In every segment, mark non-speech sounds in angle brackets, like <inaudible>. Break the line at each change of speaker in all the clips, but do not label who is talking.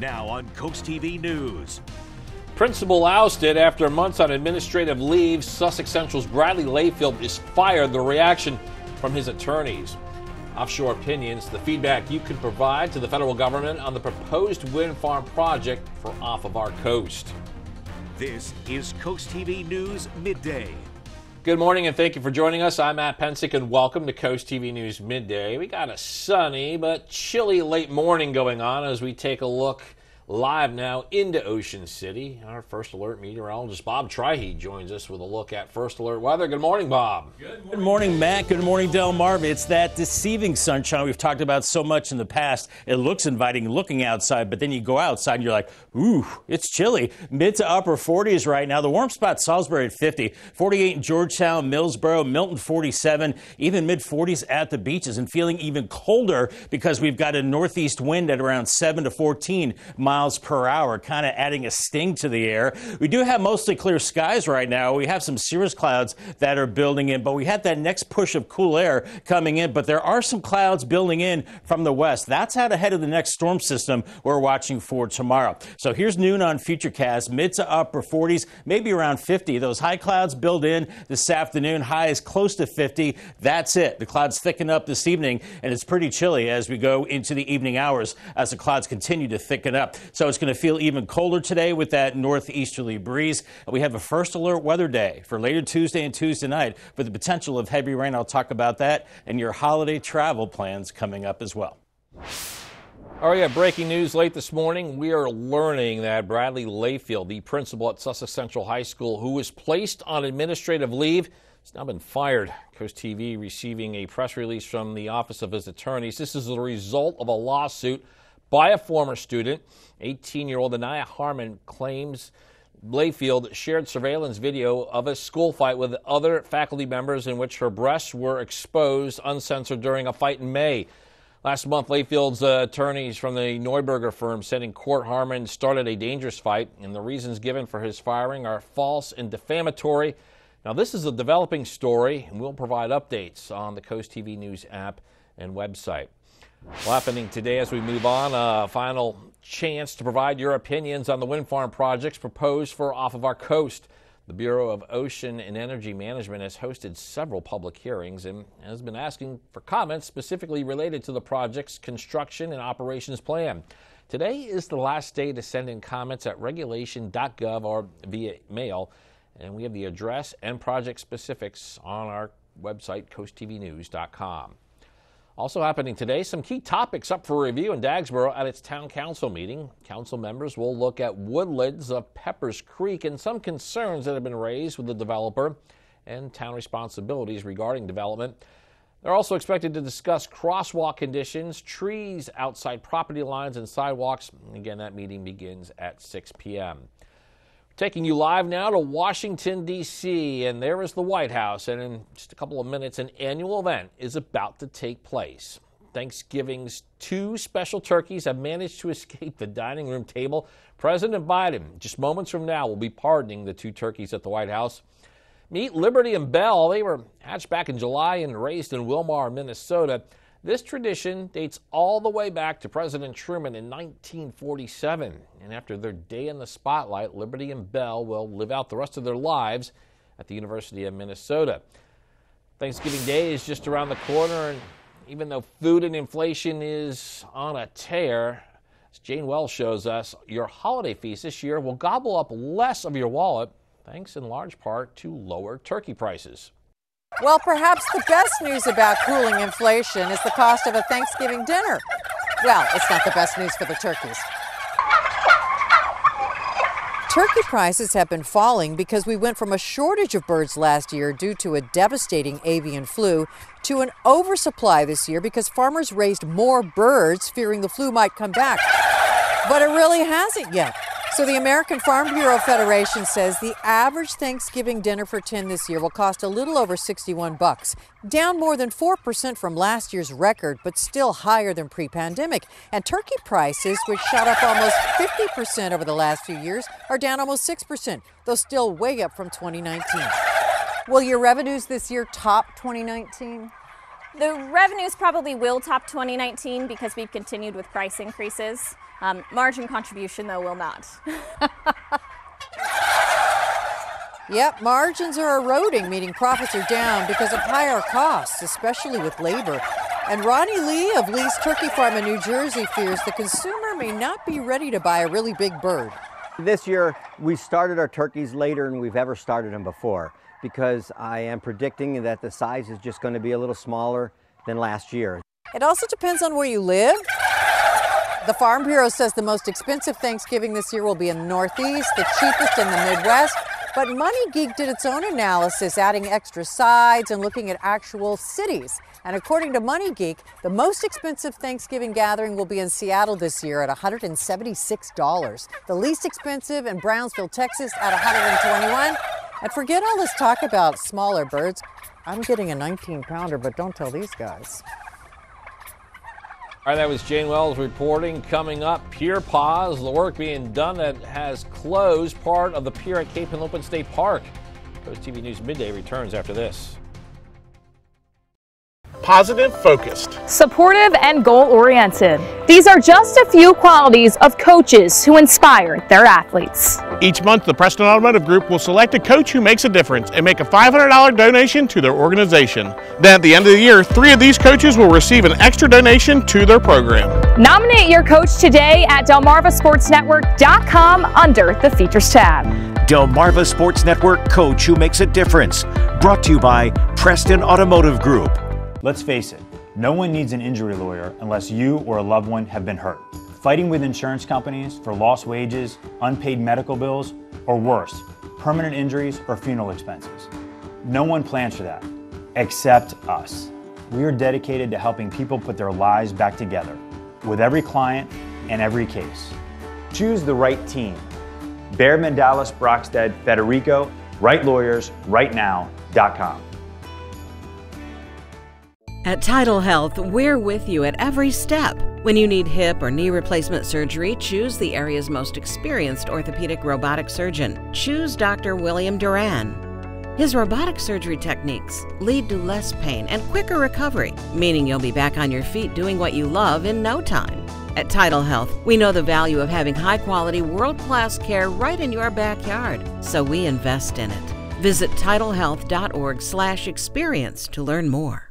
Now on Coast TV News.
Principal ousted after months on administrative leave. Sussex Central's Bradley Layfield is fired. The reaction from his attorneys. Offshore opinions, the feedback you can provide to the federal government on the proposed wind farm project for off of our coast.
This is Coast TV News Midday.
Good morning and thank you for joining us. I'm Matt Pensick and welcome to Coast TV News Midday. We got a sunny but chilly late morning going on as we take a look live now into Ocean City. Our first alert meteorologist Bob Trihey joins us with a look at first alert weather. Good morning, Bob.
Good morning, Good morning Matt. Good morning, Delmarva. It's that deceiving sunshine we've talked about so much in the past. It looks inviting looking outside, but then you go outside and you're like, ooh, it's chilly. Mid to upper 40s right now. The warm spot, Salisbury at 50, 48 in Georgetown, Millsboro, Milton 47, even mid 40s at the beaches, and feeling even colder because we've got a northeast wind at around 7 to 14 miles miles per hour, kind of adding a sting to the air. We do have mostly clear skies right now. We have some cirrus clouds that are building in, but we had that next push of cool air coming in, but there are some clouds building in from the west. That's out ahead of the next storm system we're watching for tomorrow. So here's noon on Futurecast, mid to upper 40s, maybe around 50. Those high clouds build in this afternoon, high is close to 50. That's it. The clouds thicken up this evening, and it's pretty chilly as we go into the evening hours as the clouds continue to thicken up. So it's going to feel even colder today with that northeasterly breeze. We have a first alert weather day for later Tuesday and Tuesday night for the potential of heavy rain. I'll talk about that and your holiday travel plans coming up as well.
All right, yeah, breaking news late this morning. We are learning that Bradley Layfield, the principal at Sussex Central High School, who was placed on administrative leave, has now been fired. Coast TV receiving a press release from the Office of his attorneys. This is the result of a lawsuit by a former student. 18 year old Anaya Harmon claims Layfield shared surveillance video of a school fight with other faculty members in which her breasts were exposed uncensored during a fight in May. Last month, Layfield's uh, attorneys from the Neuberger firm said in court Harmon started a dangerous fight, and the reasons given for his firing are false and defamatory. Now, this is a developing story, and we'll provide updates on the Coast TV News app and website. Well, happening today as we move on, a final chance to provide your opinions on the wind farm projects proposed for off of our coast. The Bureau of Ocean and Energy Management has hosted several public hearings and has been asking for comments specifically related to the project's construction and operations plan. Today is the last day to send in comments at regulation.gov or via mail, and we have the address and project specifics on our website, coasttvnews.com. Also happening today, some key topics up for review in Dagsboro at its town council meeting. Council members will look at woodlands of Peppers Creek and some concerns that have been raised with the developer and town responsibilities regarding development. They're also expected to discuss crosswalk conditions, trees outside property lines, and sidewalks. Again, that meeting begins at 6 p.m. Taking you live now to Washington, D.C., and there is the White House. And in just a couple of minutes, an annual event is about to take place. Thanksgiving's two special turkeys have managed to <laughs> escape the dining room table. President Biden, just moments from now, will be pardoning the two turkeys at the White House. Meet Liberty and Bell. They were hatched back in July and raised in Willmar, Minnesota. This tradition dates all the way back to President Truman in 1947. And after their day in the spotlight, Liberty and Bell will live out the rest of their lives at the University of Minnesota. Thanksgiving Day is just around the corner, and even though food and inflation is on a tear, as Jane Wells shows us, your holiday feast this year will gobble up less of your wallet, thanks in large part to lower turkey prices.
Well, perhaps the best news about cooling inflation is the cost of a Thanksgiving dinner. Well, it's not the best news for the turkeys. Turkey prices have been falling because we went from a shortage of birds last year due to a devastating avian flu to an oversupply this year because farmers raised more birds fearing the flu might come back. But it really hasn't yet. So the American Farm Bureau Federation says the average Thanksgiving dinner for 10 this year will cost a little over 61 bucks, down more than 4% from last year's record, but still higher than pre-pandemic. And turkey prices, which shot up almost 50% over the last few years, are down almost 6%, though still way up from 2019. Will your revenues this year top 2019?
The revenues probably will top 2019 because we've continued with price increases. Um, margin contribution, though, will not. <laughs>
Yep, margins are eroding, meaning profits are down because of higher costs, especially with labor. And Ronnie Lee of Lee's Turkey Farm in New Jersey fears the consumer may not be ready to buy a really big bird.
This year, we started our turkeys later than we've ever started them before because I am predicting that the size is just going to be a little smaller than last year.
It also depends on where you live. The Farm Bureau says the most expensive Thanksgiving this year will be in the Northeast, the cheapest in the Midwest, but MoneyGeek did its own analysis, adding extra sides and looking at actual cities. And according to MoneyGeek, the most expensive Thanksgiving gathering will be in Seattle this year at $176. The least expensive in Brownsville, Texas at 121. And forget all this talk about smaller birds. I'm getting a 19 pounder, but don't tell these guys.
All right, that was Jane Wells reporting. Coming up, Pier Pause, the work being done that has closed part of the pier at Cape Henlopen State Park. Coast TV News Midday returns after this
positive, focused,
supportive, and goal oriented. These are just a few qualities of coaches who inspire their athletes.
Each month, the Preston Automotive Group will select a coach who makes a difference and make a $500 donation to their organization. Then at the end of the year, three of these coaches will receive an extra donation to their program.
Nominate your coach today at DelmarvaSportsNetwork.com under the Features tab.
Delmarva Sports Network Coach Who Makes a Difference. Brought to you by Preston Automotive Group.
Let's face it, no one needs an injury lawyer unless you or a loved one have been hurt. Fighting with insurance companies for lost wages, unpaid medical bills, or worse, permanent injuries or funeral expenses. No one plans for that, except us. We are dedicated to helping people put their lives back together with every client and every case. Choose the right team. Baird Mandalas Brockstedt Federico, right lawyers, right now.com.
At TidalHealth, we're with you at every step. When you need hip or knee replacement surgery, choose the area's most experienced orthopedic robotic surgeon. Choose Dr. William Duran. His robotic surgery techniques lead to less pain and quicker recovery, meaning you'll be back on your feet doing what you love in no time. At TidalHealth, we know the value of having high quality, world class care right in your backyard, so we invest in it. Visit tidalhealth.org/slash experience to learn more.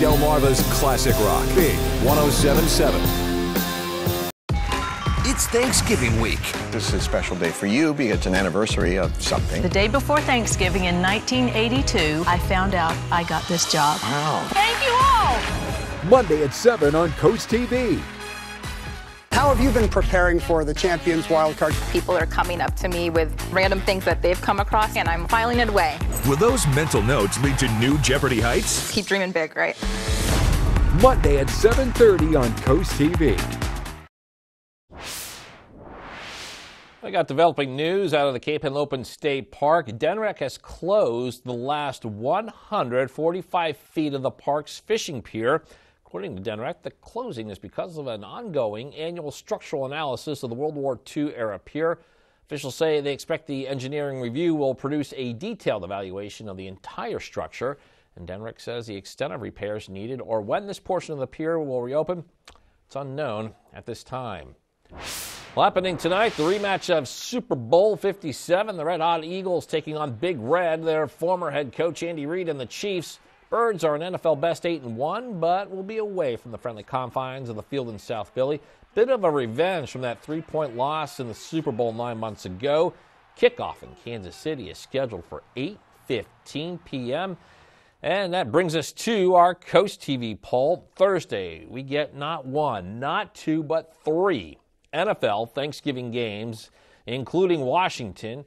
Delmarva's Classic Rock. Big 1077. It's Thanksgiving week.
This is a special day for you because it's an anniversary of something.
The day before Thanksgiving in 1982, I found out I got this job.
Wow.
Thank you all.
Monday at 7 on Coast TV.
How have you been preparing for the Champions Wildcard?
People are coming up to me with random things that they've come across, and I'm filing it away.
Will those mental notes lead to new Jeopardy heights?
Keep dreaming big, right?
Monday at 7:30 on Coast TV.
I got developing news out of the Cape Henlopen State Park. DNREC has closed the last 145 feet of the park's fishing pier. According to DNREC, the closing is because of an ongoing annual structural analysis of the World War II era pier. Officials say they expect the engineering review will produce a detailed evaluation of the entire structure. And DNREC says the extent of repairs needed or when this portion of the pier will reopen, it's unknown at this time. Well, happening tonight, the rematch of Super Bowl 57. The Red Hot Eagles taking on Big Red. Their former head coach Andy Reid and the Chiefs Birds are an NFL best 8 and 1, but will be away from the friendly confines of the field in South Philly. Bit of a revenge from that three point loss in the Super Bowl nine months ago. Kickoff in Kansas City is scheduled for 8:15 p.m. And that brings us to our Coast TV poll. Thursday, we get not one, not two, but three NFL Thanksgiving games, including Washington.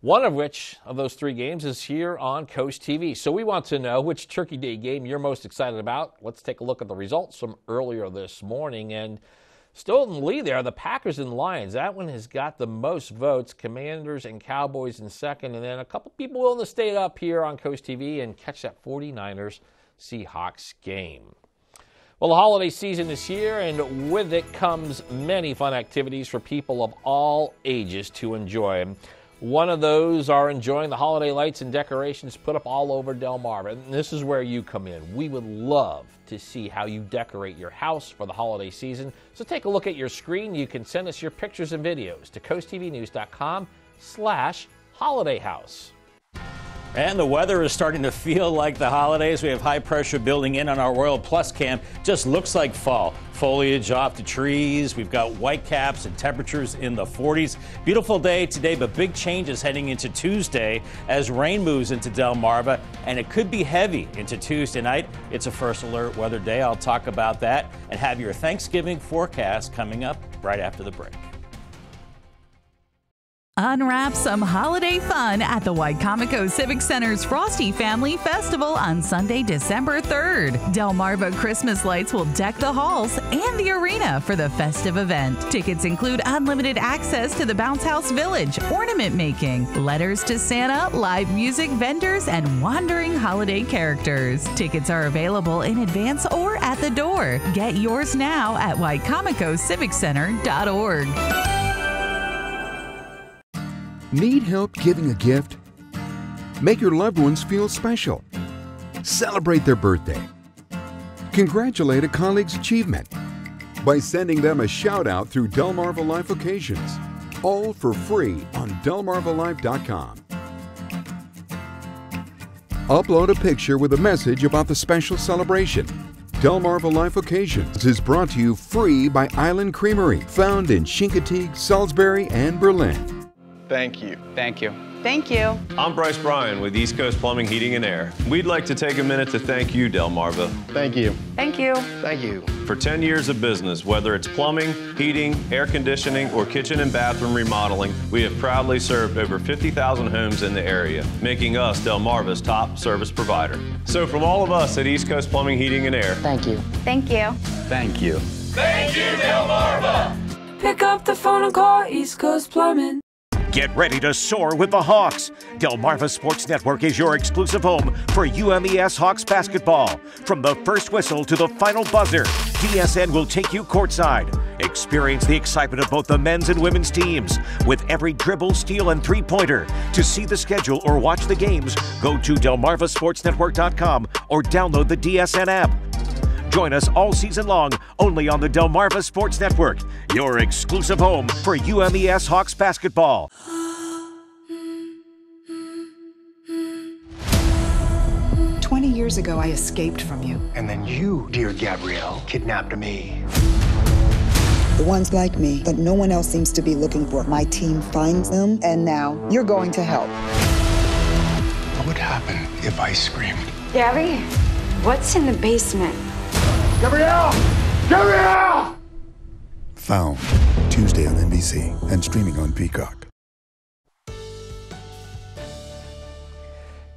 One of which of those three games is here on Coast TV. So we want to know which Turkey Day game you're most excited about. Let's take a look at the results from earlier this morning. And Still lead there, the Packers and Lions. That one has got the most votes. Commanders and Cowboys in second, and then a couple people willing to stay up here on Coast TV and catch that 49ers Seahawks game. Well, the holiday season is here, and with it comes many fun activities for people of all ages to enjoy. One of those are enjoying the holiday lights and decorations put up all over Delmarva. And this is where you come in. We would love to see how you decorate your house for the holiday season. So take a look at your screen. You can send us your pictures and videos to coasttvnews.com slash holidayhouse.
And the weather is starting to feel like the holidays. We have high pressure building in on our Royal Plus camp. Just looks like fall. Foliage off the trees. We've got white caps and temperatures in the 40s. Beautiful day today, but big changes heading into Tuesday as rain moves into Delmarva, and it could be heavy into Tuesday night. It's a first alert weather day. I'll talk about that and have your Thanksgiving forecast coming up right after the break.
Unwrap some holiday fun at the Wicomico Civic Center's Frosty Family Festival on Sunday, December 3rd. Delmarva Christmas lights will deck the halls and the arena for the festive event. Tickets include unlimited access to the Bounce House Village, ornament making, letters to Santa, live music, vendors, and wandering holiday characters. Tickets are available in advance or at the door. Get yours now at wicomicociviccenter.org.
Need help giving a gift? Make your loved ones feel special. Celebrate their birthday. Congratulate a colleague's achievement by sending them a shout out through Delmarva Life occasions. All for free on delmarvalife.com. Upload a picture with a message about the special celebration. Delmarva Life Occasions is brought to you free by Island Creamery, found in Chincoteague, Salisbury, and Berlin.
Thank you.
Thank you.
Thank you.
I'm Bryce Bryan with East Coast Plumbing, Heating, and Air. We'd like to take a minute to thank you, Delmarva.
Thank you.
Thank you.
Thank you.
For 10 years of business, whether it's plumbing, heating, air conditioning, or kitchen and bathroom remodeling, we have proudly served over 50,000 homes in the area, making us Delmarva's top service provider. So from all of us at East Coast Plumbing, Heating, and Air,
thank you. Thank you.
Thank you.
Thank you, Delmarva. Pick up the phone and call East Coast Plumbing.
Get ready to soar with the Hawks. Delmarva Sports Network is your exclusive home for UMES Hawks basketball. From the first whistle to the final buzzer, DSN will take you courtside. Experience the excitement of both the men's and women's teams with every dribble, steal, and three pointer. To see the schedule or watch the games, go to DelmarvaSportsNetwork.com or download the DSN app. Join us all season long only on the Delmarva Sports Network, your exclusive home for UMES Hawks basketball.
Twenty years ago, I escaped from you.
And then you, dear Gabrielle, kidnapped me.
The ones like me that no one else seems to be looking for. My team finds them, and now you're going to help.
What would happen if I screamed?
Gabby, what's in the basement?
Gabrielle! Gabrielle!
Found Tuesday on NBC and streaming on Peacock.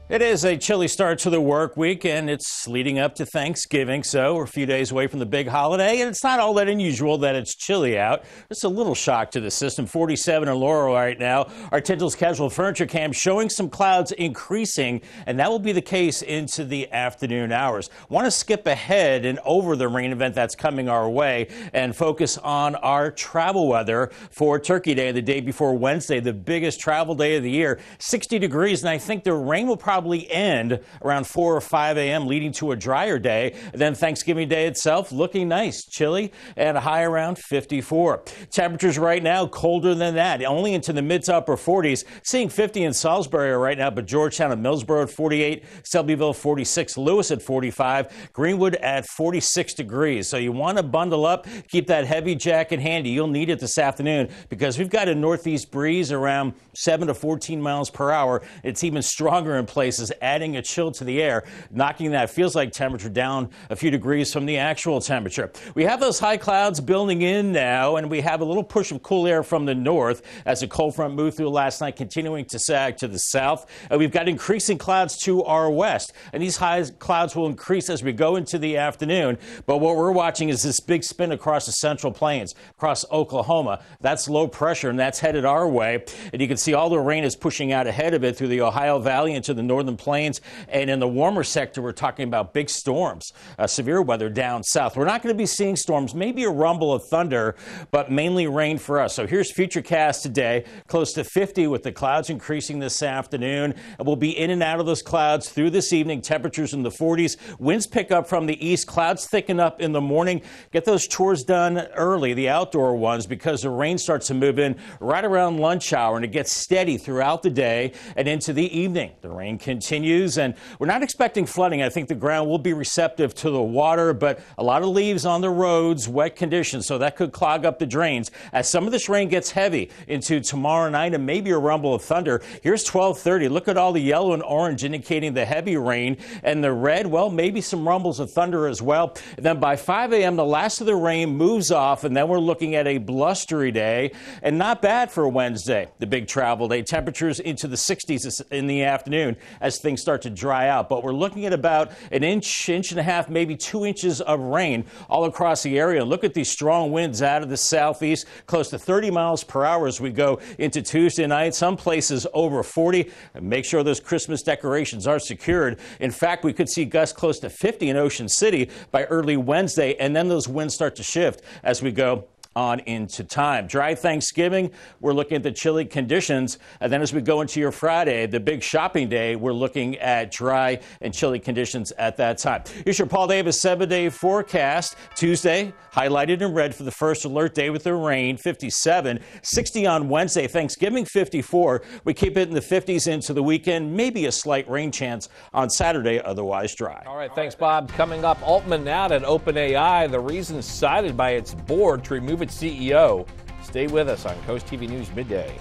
It is a chilly start to the work week, and it's leading up to Thanksgiving, so we're a few days away from the big holiday, and it's not all that unusual that it's chilly out. It's a little shock to the system. 47 in Laurel right now. Our Tyndall's Casual Furniture Cam showing some clouds increasing, and that will be the case into the afternoon hours. Want to skip ahead and over the rain event that's coming our way and focus on our travel weather for Turkey Day, the day before Wednesday, the biggest travel day of the year. 60 degrees, and I think the rain will probably probably end around 4 or 5 a.m., leading to a drier day. Then Thanksgiving Day itself looking nice, chilly, and high around 54. Temperatures right now colder than that, only into the mid to upper 40s. Seeing 50 in Salisbury right now, but Georgetown and Millsboro at 48, Selbyville 46, Lewes at 45, Greenwood at 46 degrees. So you want to bundle up, keep that heavy jacket handy. You'll need it this afternoon because we've got a northeast breeze around 7 to 14 miles per hour. It's even stronger in places places, adding a chill to the air, knocking that feels like temperature down a few degrees from the actual temperature. We have those high clouds building in now, and we have a little push of cool air from the north as the cold front moved through last night, continuing to sag to the south. And we've got increasing clouds to our west, and these high clouds will increase as we go into the afternoon. But what we're watching is this big spin across the central plains, across Oklahoma. That's low pressure, and that's headed our way. And you can see all the rain is pushing out ahead of it through the Ohio Valley into the northern plains. And in the warmer sector, we're talking about big storms, uh, severe weather down south. We're not going to be seeing storms, maybe a rumble of thunder, but mainly rain for us. So here's Futurecast today, close to 50 with the clouds increasing this afternoon. We'll be in and out of those clouds through this evening. Temperatures in the 40s. Winds pick up from the east. Clouds thicken up in the morning. Get those chores done early, the outdoor ones, because the rain starts to move in right around lunch hour and it gets steady throughout the day and into the evening. The rain continues and we're not expecting flooding. I think the ground will be receptive to the water, but a lot of leaves on the roads, wet conditions, so that could clog up the drains. As some of this rain gets heavy into tomorrow night and maybe a rumble of thunder. Here's 1230. Look at all the yellow and orange indicating the heavy rain and the red, well, maybe some rumbles of thunder as well. And then by 5 a.m., the last of the rain moves off, and then we're looking at a blustery day and not bad for Wednesday, the big travel day. Temperatures into the 60s in the afternoon as things start to dry out. But we're looking at about an inch, inch and a half, maybe two inches of rain all across the area. Look at these strong winds out of the southeast, close to 30 miles per hour as we go into Tuesday night. Some places over 40. Make sure those Christmas decorations are secured. In fact, we could see gusts close to 50 in Ocean City by early Wednesday, and then those winds start to shift as we go on into time. Dry Thanksgiving, we're looking at the chilly conditions. And then as we go into your Friday, the big shopping day, we're looking at dry and chilly conditions at that time. Here's your Paul Davis seven day forecast. Tuesday, highlighted in red for the first alert day with the rain, 57. 60 on Wednesday, Thanksgiving 54. We keep it in the 50s into the weekend, maybe a slight rain chance on Saturday, otherwise dry.
All right, thanks, Bob. Coming up, Altman out at OpenAI, the reasons cited by its board to remove its CEO. Stay with us on Coast TV News Midday.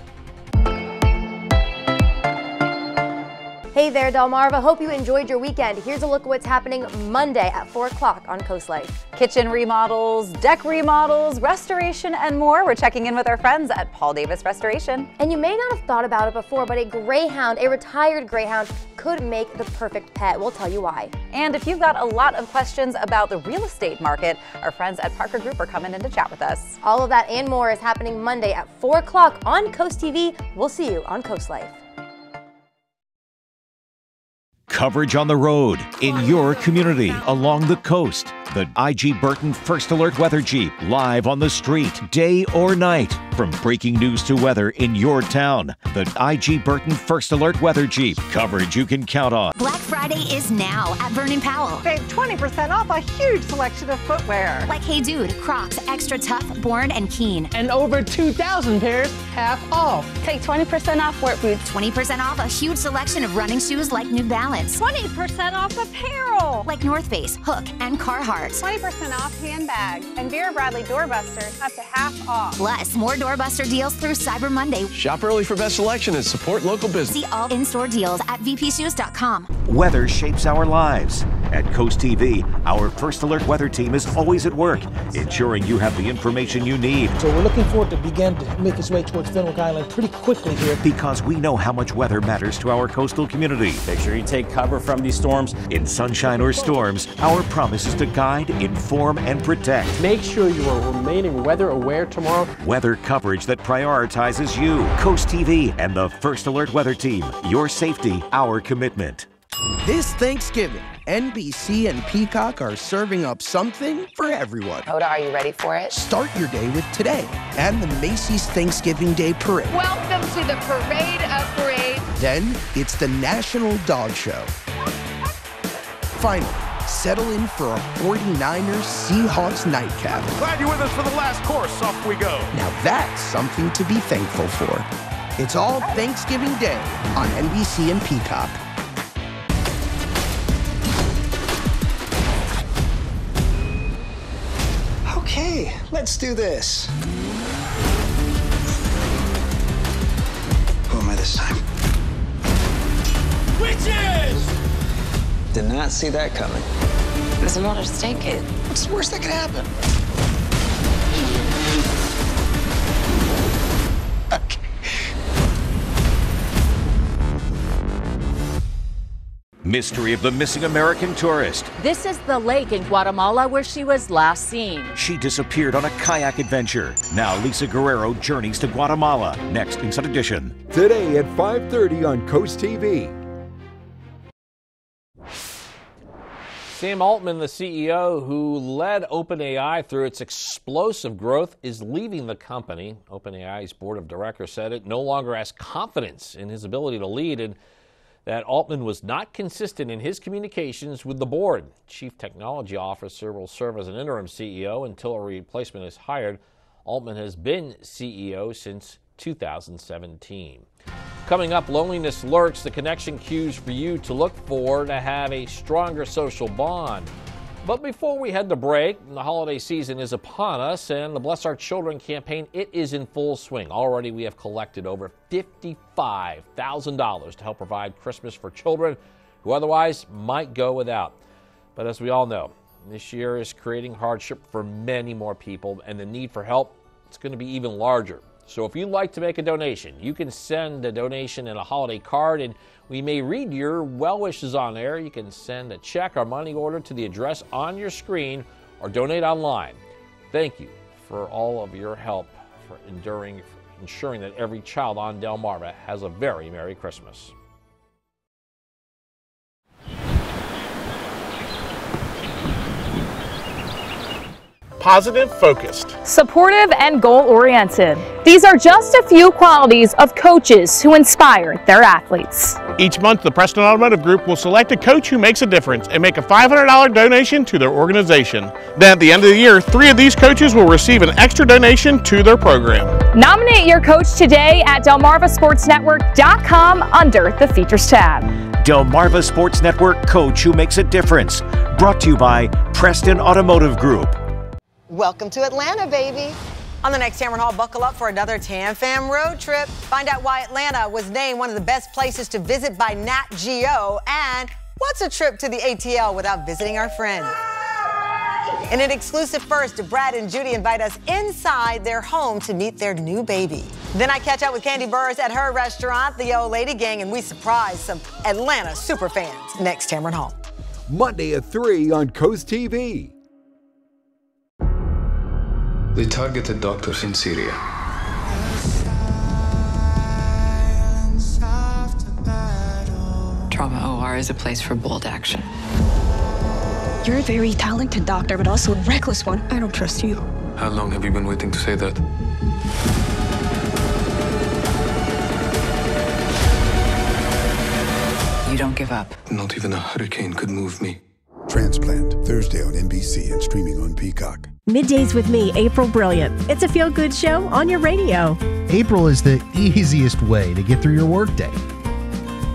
Hey there, Delmarva. Hope you enjoyed your weekend. Here's a look at what's happening Monday at 4 o'clock on Coast Life.
Kitchen remodels, deck remodels, restoration, and more. We're checking in with our friends at Paul Davis Restoration.
And you may not have thought about it before, but a greyhound, a retired greyhound, could make the perfect pet. We'll tell you why.
And if you've got a lot of questions about the real estate market, our friends at Parker Group are coming in to chat with us.
All of that and more is happening Monday at 4 o'clock on Coast TV. We'll see you on Coast Life.
Coverage on the road, in your community, along the coast. The IG Burton First Alert Weather Jeep, live on the street, day or night. From breaking news to weather in your town, the IG Burton First Alert Weather Jeep. Coverage you can count on.
Black Friday is now at Vernon Powell.
Save 20% off a huge selection of footwear.
Like Hey Dude, Crocs, XtraTuf, Born, and Keen.
And over 2,000 pairs half off.
Take 20% off work boots.
20% off a huge selection of running shoes like New Balance.
20% off apparel.
Like North Face, Huk, and Carhartt.
20% off handbags. And Vera Bradley doorbusters up to half off.
Plus, more doorbuster deals through Cyber Monday.
Shop early for best selection and support local business.
See all in-store deals at vpshoes.com.
Weather shapes our lives. At Coast TV, our First Alert weather team is always at work, ensuring you have the information you need.
So we're looking forward to begin to make its way towards Fenwick Island pretty quickly here.
Because we know how much weather matters to our coastal community.
Make sure you take cover from these storms.
In sunshine or storms, our promise is to guide, inform, and protect.
Make sure you are remaining weather aware tomorrow.
Weather coverage that prioritizes you. Coast TV and the First Alert Weather Team. Your safety, our commitment.
This Thanksgiving, NBC and Peacock are serving up something for everyone.
Hoda, are you ready for it?
Start your day with today and the Macy's Thanksgiving Day Parade.
Welcome to the Parade of Parades.
Then it's the National Dog Show. Finally, settle in for a 49ers Seahawks nightcap.
Glad you're with us for the last course. Off we go.
Now that's something to be thankful for. It's all Thanksgiving Day on NBC and Peacock.
Okay, let's do this. Who am I this time?
Which
Did not see that coming.
There's a lot at stake here.
What's the worst that could happen?
Mystery of the missing American tourist.
This is the lake in Guatemala where she was last seen.
She disappeared on a kayak adventure. Now Lisa Guerrero journeys to Guatemala. Next in Inside Edition.
Today at 5:30 on Coast TV.
Sam Altman, the CEO who led OpenAI through its explosive growth, is leaving the company. OpenAI's board of directors said it no longer has confidence in his ability to lead and that Altman was not consistent in his communications with the board. Chief Technology Officer will serve as an interim CEO until a replacement is hired. Altman has been CEO since 2017. Coming up, loneliness lurks, the connection cues for you to look for to have a stronger social bond. But before we head to break, the holiday season is upon us, and the Bless Our Children campaign it is in full swing. Already, we have collected over $55,000 to help provide Christmas for children who otherwise might go without. But as we all know, this year is creating hardship for many more people, and the need for help it's going to be even larger. So if you'd like to make a donation, you can send a donation and a holiday card, and we may read your well wishes on air. You can send a check or money order to the address on your screen or donate online. Thank you for all of your help for enduring, for ensuring that every child on Delmarva has a very Merry Christmas.
Positive, focused,
supportive, and goal oriented. These are just a few qualities of coaches who inspire their athletes.
Each month, the Preston Automotive Group will select a coach who makes a difference and make a $500 donation to their organization. Then at the end of the year, three of these coaches will receive an extra donation to their program.
Nominate your coach today at DelmarvaSportsNetwork.com under the Features tab.
Delmarva Sports Network Coach Who Makes a Difference. Brought to you by Preston Automotive Group.
Welcome to Atlanta, baby. On the next Tamron Hall, buckle up for another Tam Fam road trip. Find out why Atlanta was named one of the best places to visit by Nat Geo and what's a trip to the ATL without visiting our friends. In an exclusive first, Brad and Judy invite us inside their home to meet their new baby. Then I catch up with Kandi Burruss at her restaurant, the Old Lady Gang, and we surprise some Atlanta super fans. Next, Tamron Hall.
Monday at 3 on Coast TV.
They targeted doctors in Syria.
Trauma OR is a place for bold action.
You're a very talented doctor, but also a reckless one. I don't trust you.
How long have you been waiting to say that?
You don't give up.
Not even a hurricane could move me.
Transplant, Thursday on NBC and streaming on Peacock.
Middays with me, April Brilliant. It's a feel good show on your radio.
April is the easiest way to get through your workday.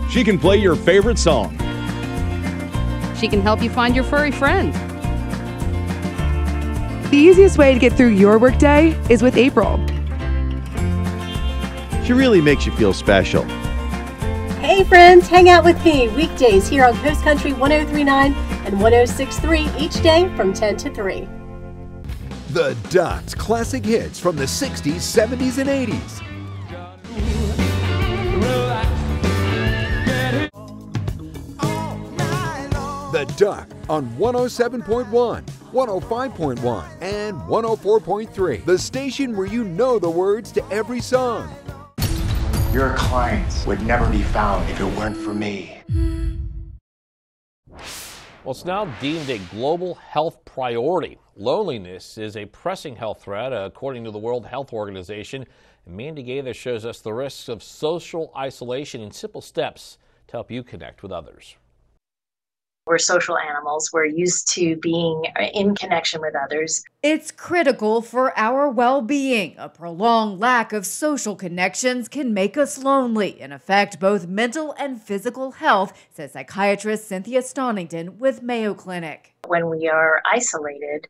She can play your favorite song.
She can help you find your furry friend.
The easiest way to get through your workday is with April.
She really makes you feel special.
Hey friends, hang out with me weekdays here on Coast Country 1039 and 1063 each day from 10 to 3.
The Dots classic hits from the 60s, 70s, and 80s. The Duck on 107.1, 105.1, and 104.3. The station where you know the words to every song.
Your clients would never be found if it weren't for me.
Well, it's now deemed a global health priority. Loneliness is a pressing health threat, according to the World Health Organization. And Mandy Gaither shows us the risks of social isolation and simple steps to help you connect with others.
We're social animals. We're used to being in connection with others.
It's critical for our well being. A prolonged lack of social connections can make us lonely and affect both mental and physical health, says psychiatrist Cynthia Stonnington with Mayo Clinic.
When we are isolated,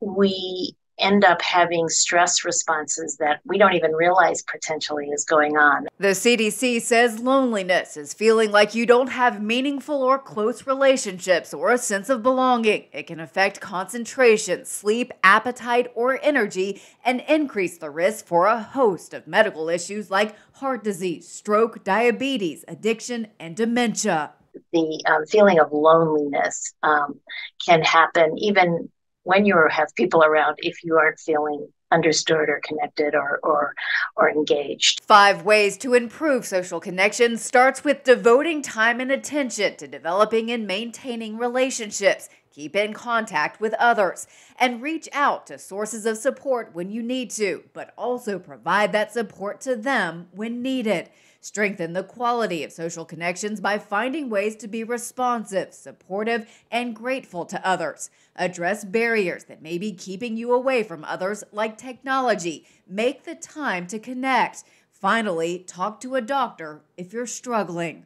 we end up having stress responses that we don't even realize potentially is going on.
The CDC says loneliness is feeling like you don't have meaningful or close relationships or a sense of belonging. It can affect concentration, sleep, appetite, or energy, and increase the risk for a host of medical issues like heart disease, stroke, diabetes, addiction, and dementia.
The um, feeling of loneliness um, can happen even when you have people around if you aren't feeling understood or connected or, or or engaged.
Five ways to improve social connection starts with devoting time and attention to developing and maintaining relationships. Keep in contact with others and reach out to sources of support when you need to, but also provide that support to them when needed. Strengthen the quality of social connections by finding ways to be responsive, supportive, and grateful to others. Address barriers that may be keeping you away from others, like technology. Make the time to connect. Finally, talk to a doctor if you're struggling.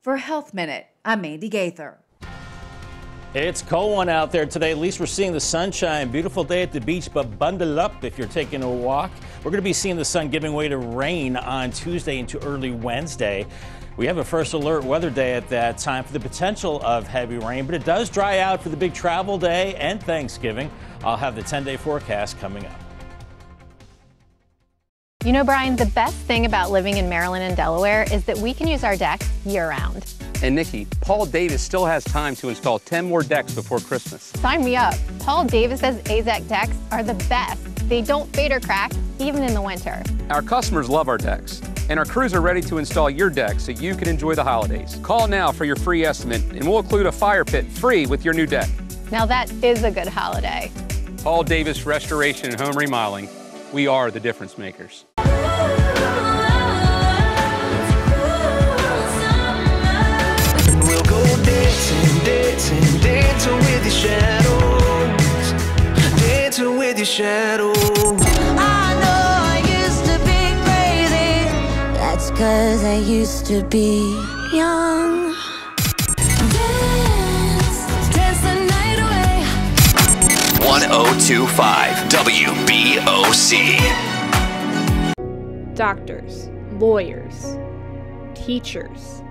For Health Minute, I'm Mandy Gaither.
It's cold one out there today. At least we're seeing the sunshine. Beautiful day at the beach, but bundle up if you're taking a walk. We're going to be seeing the sun giving way to rain on Tuesday into early Wednesday. We have a first alert weather day at that time for the potential of heavy rain, but it does dry out for the big travel day and Thanksgiving. I'll have the 10 day forecast coming up.
You know, Brian, the best thing about living in Maryland and Delaware is that we can use our decks year round.
And Nikki, Paul Davis still has time to install 10 more decks before Christmas.
Sign me up. Paul Davis says AZEK decks are the best. They don't fade or crack, even in the winter.
Our customers love our decks, and our crews are ready to install your deck so you can enjoy the holidays. Call now for your free estimate, and we'll include a fire pit free with your new deck.
Now that is a good holiday.
Paul Davis Restoration and Home Remodeling. We are the difference makers.
With your shadows, dancing with your shadows. I know I used to be crazy.
That's cause I used to be young. Dance, dance the night away.
1025 WBOC.
Doctors, lawyers, teachers,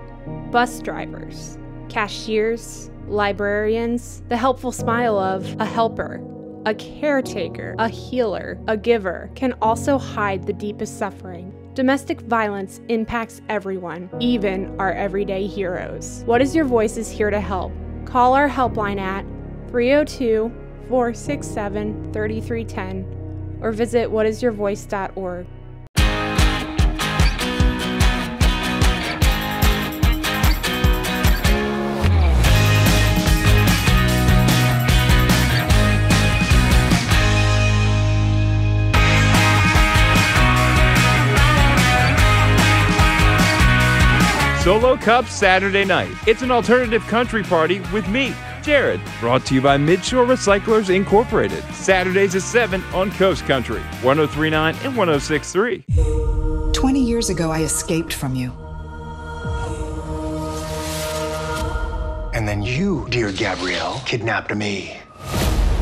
bus drivers cashiers, librarians, the helpful smile of a helper, a caretaker, a healer, a giver can also hide the deepest suffering. Domestic violence impacts everyone, even our everyday heroes. What is Your Voice is here to help. Call our helpline at 302 467 3310 or visit whatisyourvoice.org.
Solo Cup Saturday night. It's an alternative country party with me, Jared. Brought to you by Midshore Recyclers Incorporated. Saturdays at 7 on Coast Country, 1039 and 1063.
20 years ago, I escaped from you.
And then you, dear Gabrielle, kidnapped me.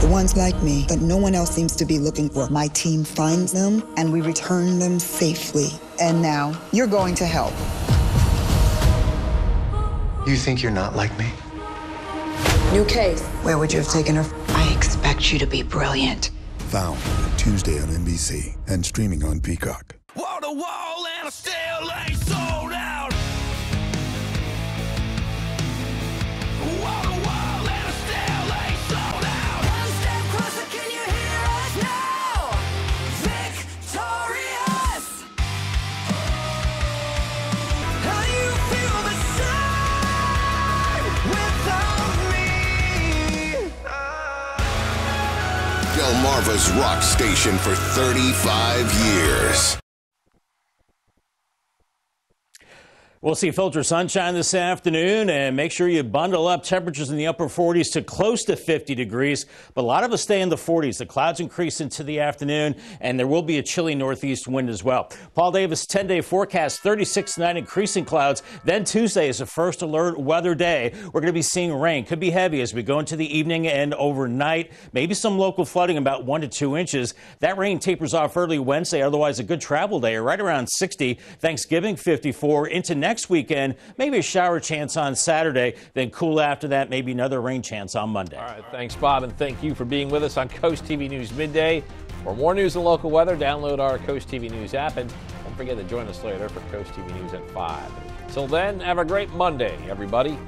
The ones like me that no one else seems to be looking for. My team finds them and we return them safely. And now you're going to help.
You think you're not like me?
New case.
Where would you have taken her?
I expect you to be brilliant.
Found Tuesday on NBC and streaming on Peacock.
Wall to wall and I still ain't
Delmarva's rock station for 35 years.
We'll see filter sunshine this afternoon and make sure you bundle up temperatures in the upper 40s to close to 50 degrees. But a lot of us stay in the 40s. The clouds increase into the afternoon and there will be a chilly northeast wind as well. Paul Davis 10 day forecast 36 tonight, increasing clouds. Then Tuesday is the first alert weather day. We're going to be seeing rain. Could be heavy as we go into the evening and overnight. Maybe some local flooding about one to two inches. That rain tapers off early Wednesday. Otherwise, a good travel day right around 60. Thanksgiving 54 into next next weekend. Maybe a shower chance on Saturday, then cool after that. Maybe another rain chance on Monday.
All right, thanks, Bob, and thank you for being with us on Coast TV News Midday. For more news and local weather, download our Coast TV News app and don't forget to join us later for Coast TV News at 5. Till then, have a great Monday, everybody.